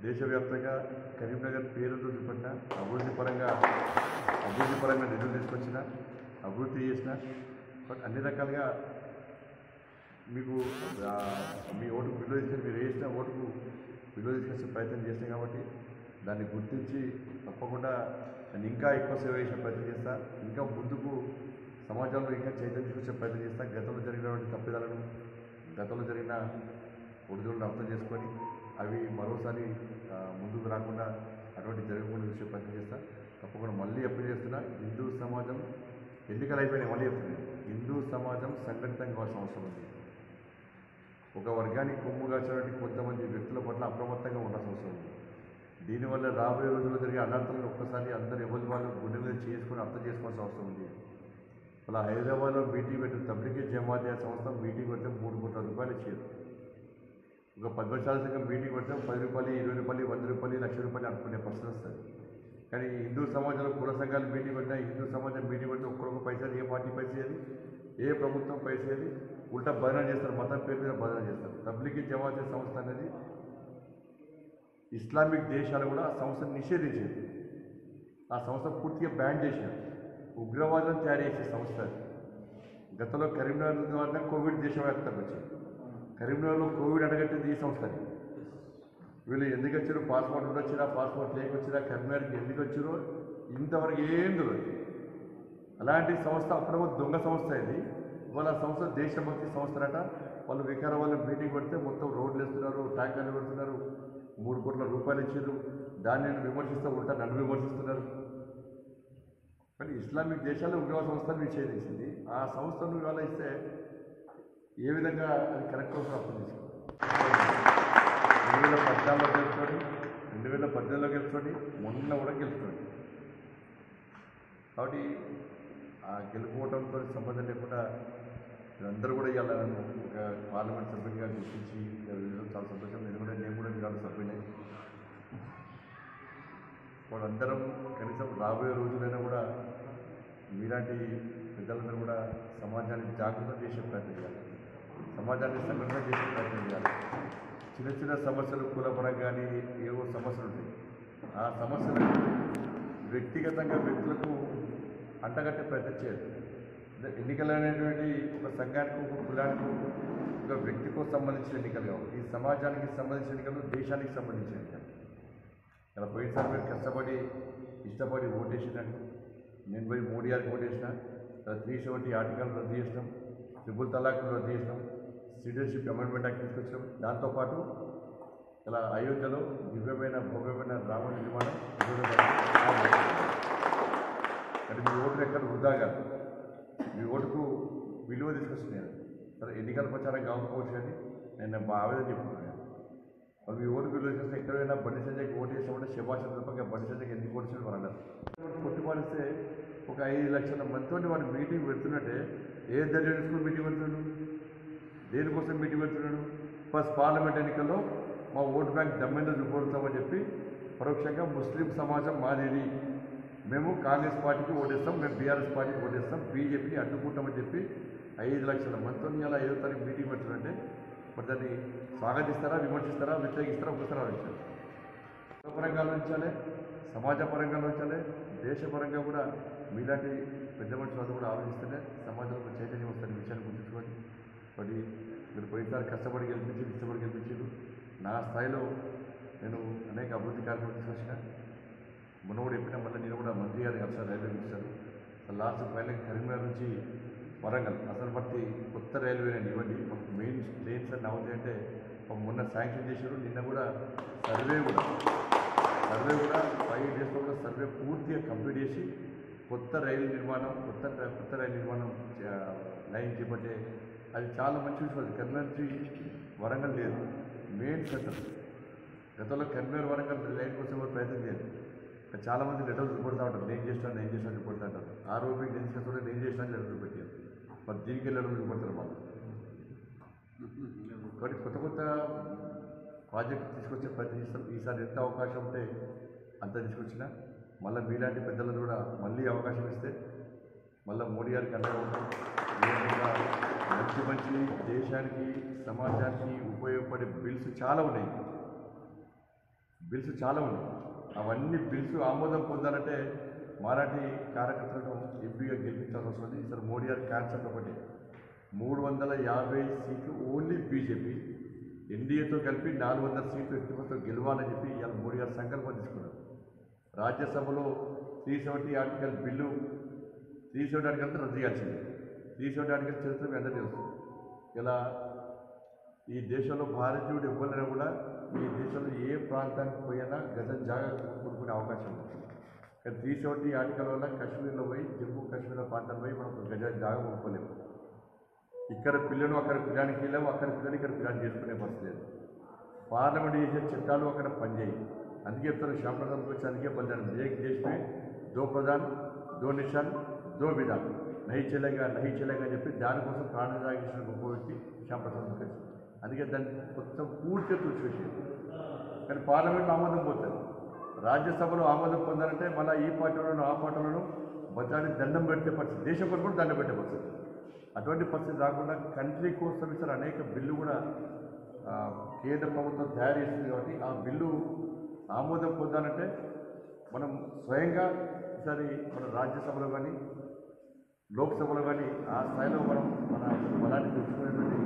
దేశవ్యాప్తంగా కరీంనగర్ పేరుతో చూపెట్టిన అభివృద్ధి పరంగా అభివృద్ధి పరంగా నిధులు తీసుకొచ్చిన అభివృద్ధి చేసిన బట్ అన్ని రకాలుగా మీకు మీ ఓటుకు విలువ తీసుకొని మీరు వేసిన ఓటుకు విలువ తీసుకొచ్చే ప్రయత్నం చేస్తాం కాబట్టి దాన్ని గుర్తించి తప్పకుండా నేను ఇంకా ఎక్కువ సేవ చేసే ప్రయత్నం చేస్తా ఇంకా ముందుకు సమాజంలో ఇంకా చైతన్యం తీసుకొచ్చే ప్రయత్నం చేస్తా. గతంలో జరిగినటువంటి తప్పిదాలను గతంలో జరిగిన ఒడిదులను అర్థం చేసుకొని అవి మరోసారి ముందుకు రాకుండా అటువంటి జరగకుండా చూసే ప్రయత్నం చేస్తా. తప్పకుండా మళ్ళీ ఎప్పుడు చేస్తున్నా. హిందూ సమాజం ఎన్నికలు అయిపోయినాయి మళ్ళీ చెప్తున్నాను హిందూ సమాజం సంఘటితంగా కావాల్సిన అవసరం ఉంది. ఒక వర్గానికి కొమ్ము కాల్చినటువంటి కొంతమంది వ్యక్తుల పట్ల అప్రమత్తంగా ఉండాల్సిన అవసరం ఉంది. దీనివల్ల రాబోయే రోజుల్లో జరిగే అనర్థాలను ఒక్కసారి అందరూ ఎవరి వాళ్ళు గుండె మీద చేసుకొని అర్థం చేసుకోవాల్సిన అవసరం ఉంది. అలా హైదరాబాద్లో మీటింగ్ పెట్టిన తబ్లిగీ జమాతీయ సంస్థ మీటింగ్ పెడితే మూడు కోట్ల రూపాయలు ఇచ్చారు ఒక పది వర్షాల సంఘం మీటింగ్ పెడితే పది రూపాయలు ఇరవై రూపాయలు వంద రూపాయలు లక్ష రూపాయలు అనుకునే పరిస్థితి వస్తుంది. కానీ హిందూ సమాజంలో కుల సంఘాలు మీటింగ్ పెట్టినా హిందూ సమాజం మీటింగ్ పెడితే ఒక్కొక్క పైసలు ఏ పార్టీ పైసేది ఏ ప్రభుత్వం పైసేది ఉల్టా బదనం చేస్తారు మతం పేరు మీద బదనం చేస్తారు. జవాబు జమాతే సంస్థ అనేది ఇస్లామిక్ దేశాలు కూడా ఆ సంస్థను నిషేధించేది ఆ సంస్థ పూర్తిగా బ్యాన్ చేశారు ఉగ్రవాదం తయారు చేసే సంస్థ గతంలో కరీంనగర్ ద్వారా కోవిడ్ దేశవ్యాప్తంగా వచ్చింది. కరీంనగర్లో కోవిడ్ అడగట్టేది ఈ సంస్థని వీళ్ళు ఎందుకు వచ్చారు పాస్పోర్ట్ ఉండొచ్చినా పాస్పోర్ట్ లేకొచ్చినా కరీంనగర్కి ఎందుకు వచ్చారో ఇంతవరకు ఏం తెలియదు. అలాంటి సంస్థ అప్పుడేమో దొంగ సంస్థ ఇది. వాళ్ళ సంస్థ దేశభక్తి సంస్థలట. వాళ్ళు వికారాబాద్లో మీటింగ్ పెడితే మొత్తం రోడ్లు వేస్తున్నారు ట్యాంకర్లు పెడుతున్నారు మూడు కోట్ల రూపాయలు ఇచ్చారు దాన్ని నేను విమర్శిస్తూ ఉంటా నన్ను విమర్శిస్తున్నారు. కానీ ఇస్లామిక్ దేశాల్లో ఉగ్రవాద సంస్థను నిషేధించింది ఆ సంస్థను ఇవాళ ఇస్తే ఏ విధంగా అది కరెక్ట్ అవుతుందో అర్థం రెండు వేల పద్నాలుగులో గెలుచుకోండి రెండు వేల పద్దెనిమిదిలో గెలుచుకోండి మొన్న కూడా గెలుచుకోండి కాబట్టి ఆ గెలుపుకోవడంతో సంబంధం లేకుండా మీరందరూ కూడా ఇవాళ నన్ను ఒక పార్లమెంట్ సభ్యునిగా గుర్తించి చాలా సంతోషం. ఎందుకంటే నేను కూడా మీరు సభ్యునే వాళ్ళందరం కనీసం రాబోయే రోజులైనా కూడా మీలాంటి పెద్దలందరూ కూడా సమాజాన్ని జాగృతం చేసే ప్రయత్నం చేయాలి. సమాజాన్ని సంఘటన చేసే ప్రయత్నం చేయాలి. చిన్న చిన్న సమస్యలు కులపరంగా కానీ ఏవో సమస్యలు ఉంటాయి. ఆ సమస్యలు వ్యక్తిగతంగా వ్యక్తులకు అంటగట్టే ప్రయత్నం చేయాలి. అంటే ఎన్నికలు అనేటువంటి ఒక సంఘానికి ఒక కులానికి ఒక వ్యక్తికో సంబంధించిన ఎన్నికలు కావు. ఈ సమాజానికి సంబంధించిన ఎన్నికలు దేశానికి సంబంధించిన ఎన్నికలు. ఇలా పోయినసారి మీరు కష్టపడి ఇష్టపడి ఓటేసినాను నేను పోయి మోడీ గారికి ఓటేసిన త్రీ సెవెంటీ ఆర్టికల్ రద్దు చేసినాం ట్రిపుల్ తలాక్ రద్దు చేసినాం సిటిజన్షిప్ అమెండ్మెంట్ యాక్ట్ తీసుకొచ్చాం. దాంతోపాటు ఇలా అయోధ్యలో దివ్యమైన భవ్యమైన రామ నిర్మాణం అంటే మీ ఓటు ఎక్కడ వృధాగా. మీ ఓటుకు విలువ తీసుకొస్తున్నాను సరే ఎన్నికల ప్రచారం కాకపోవచ్చు కానీ నేను మా ఆవేదన చెప్తున్నాను. మరి మీ ఓటుకు విలువ తీసుకొస్తే ఎక్కడైనా బండి సంజయ్కి ఓటు చేసామంటే శభాష్ తప్పక బండి సంజయ్కి ఎందుకు ఓటు చేయడం అన్నారు కొట్టుపాలిస్తే ఒక ఐదు లక్షల మందితో వాడు మీటింగ్ పెడుతున్నట్టే ఏ ధైర్యం తీసుకుని మీటింగ్ పెడుతున్నాడు దేనికోసం మీటింగ్ పెడుతున్నాడు ఫస్ట్ పార్లమెంట్ ఎన్నికల్లో మా ఓటు బ్యాంక్ దమ్మెందో చూపడతామని చెప్పి పరోక్షంగా ముస్లిం సమాజం మాదేది మేము కాంగ్రెస్ పార్టీకి ఓటేస్తాం మేము బీఆర్ఎస్ పార్టీకి ఓటేస్తాం బీజేపీని అడ్డుకుంటామని చెప్పి ఐదు లక్షల మందితో అలా ఐదో తారీఖు మీటింగ్ పెడుతున్నారంటే మరి దాన్ని స్వాగతిస్తారా విమర్శిస్తారా వ్యతిరేకిస్తారా ఒకసారి ఆలోచించాలి. పరంగా ఆలోచించాలి సమాజ పరంగా ఆలోచించాలి దేశపరంగా కూడా మీలాంటి పెద్ద మనుషులు కూడా ఆలోచిస్తేనే సమాజంలో చైతన్యం వస్తుంది విషయాన్ని గుర్తుంచుకోండి పడి మీరు పోయినసారి కష్టపడి గెలిపించి ఇష్టపడి గెలిపించారు నా స్థాయిలో నేను అనేక అభివృద్ధి కార్యక్రమాలు తీసుకొచ్చిన. మొన్న కూడా చెప్పిన మళ్ళీ నేను కూడా మంత్రి గారిని కలిసాను railway minister. Last final Karimnagar నుంచి వరంగల్ అసలు బట్టి కొత్త రైల్వే నేను ఇవ్వండి. మాకు మెయిన్ ట్రైన్స్ అన్నీ అవుతాయంటే అంటే మొన్న శాంక్షన్ చేశారు నిన్న కూడా సర్వే కూడా. సర్వే కూడా ఫైవ్ డేస్లో కూడా సర్వే పూర్తిగా కంప్లీట్ చేసి కొత్త రైలు నిర్మాణం కొత్త కొత్త రైలు నిర్మాణం లైన్ చేపట్టే అది చాలా మంచి విషయం. అది కరీంనగర్ నుంచి వరంగల్ లేదు. Main centre. గతంలో కరీంనగర్ వరంగల్ లైన్ కోసం కూడా ప్రయత్నం చేయాలి చాలామంది లెటర్లు చూపెడతా ఉంటారు. నేను చేస్తాను నేను చేస్తాను చూపెడతా ఉంటారు. ఆ రోజు నేను చేస్తాను నేను చేస్తాను లెటర్ చూపెట్టాను మరి దీనికి లెటర్ చూపెడతారు వాళ్ళు? కాబట్టి కొత్త కొత్త ప్రాజెక్ట్ తీసుకొచ్చే ప్రతి ఈసారి ఎంత అవకాశం ఉంటే అంత తీసుకొచ్చినా మళ్ళీ మీలాంటి పెద్దలు కూడా మళ్ళీ అవకాశం ఇస్తే మళ్ళీ మోడీ గారికి అండగా ఉంటాం మంచి మంచి దేశానికి సమాజానికి ఉపయోగపడే బిల్స్ చాలా ఉన్నాయి. బిల్స్ చాలా ఉన్నాయి. అవన్నీ బిల్స్ ఆమోదం పొందాలంటే మరాఠీ కార్యకర్తలను ఎంపీగా గెలిపించాల్సి వస్తుంది. సార్ మోడీ గారి కాన్సెప్ట్ ఒకటి. మూడు వందల యాభై సీట్లు ఓన్లీ బీజేపీ. ఎన్డీఏతో కలిపి నాలుగు వందల సీట్లు ఎక్కువతో గెలవాలని చెప్పి ఇవాళ మోడీ గారు సంకల్పం తీసుకున్నారు. రాజ్యసభలో three seventy article bill three seventy article రద్దు చేయాల్సింది. త్రీ చరిత్ర మీ తెలుసు. ఇలా ఈ దేశంలో భారతీయుడు ఎవ్వరైనా కూడా ఈ దేశంలో ఏ ప్రాంతానికి పోయినా గజం జాగ్రత్త కొనుక్కునే అవకాశం ఉంది. కానీ త్రీ సెవెంటీ ఆర్టికల్ వల్ల కాశ్మీర్లో పోయి జమ్మూ కాశ్మీర్ ప్రాంతం పోయి మనం ఒక గజ కొనుక్కోలేము ఇక్కడ పిల్లలు అక్కడ పిల్లానికి వెళ్ళాము అక్కడ పిల్లలు ఇక్కడ పిల్లని చేసుకునే పరిస్థితి లేదు. పార్లమెంట్ చేసే చట్టాలు అక్కడ పనిచేయి అందుకే చెప్తారు శ్యామప్రసాద్ గురించి అందుకే పనిచేయడం ఏక్ దేశమే దో ప్రధాన్ దో నిషాన్ దో విధాన్. నహి చెల్లెగా నహి చెల్లెగా అని చెప్పి దానికోసం ప్రాణం సాగించిన గొప్ప వ్యక్తి శ్యాంప్రసాద్ ముఖర్జీ అందుకే దాన్ని మొత్తం పూర్తిగా తుడిచిపెట్టేది కానీ పార్లమెంట్లో ఆమోదం పోతుంది రాజ్యసభలో ఆమోదం పొందాలంటే మళ్ళీ ఈ పార్టీలను ఆ పార్టీలను బతాడి దండం పెట్టే పరిస్థితి దేశం కొరకు కూడా దండం పెట్టే పరిస్థితి. అటువంటి పరిస్థితి రాకుండా కంట్రీ కోసం ఇస్తారు అనేక బిల్లు కూడా కేంద్ర ప్రభుత్వం తయారు చేసింది కాబట్టి ఆ బిల్లు ఆమోదం పొందాలంటే మనం స్వయంగా ఈసారి మన రాజ్యసభలో కానీ లోక్సభలో కానీ ఆ స్థాయిలో మనం మన బలాన్ని తెచ్చుకునేటువంటి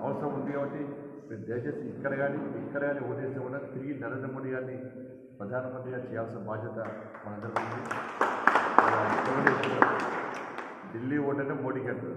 అవసరం ఉంది కాబట్టి మీరు దయచేసి ఇక్కడ కానీ ఇక్కడ కానీ ఓటేస్తే కూడా తిరిగి నరేంద్ర మోడీ గారిని ప్రధానమంత్రిగా చేయాల్సిన బాధ్యత మనందరికీ ఢిల్లీ ఓటు మోడీకి అంటారు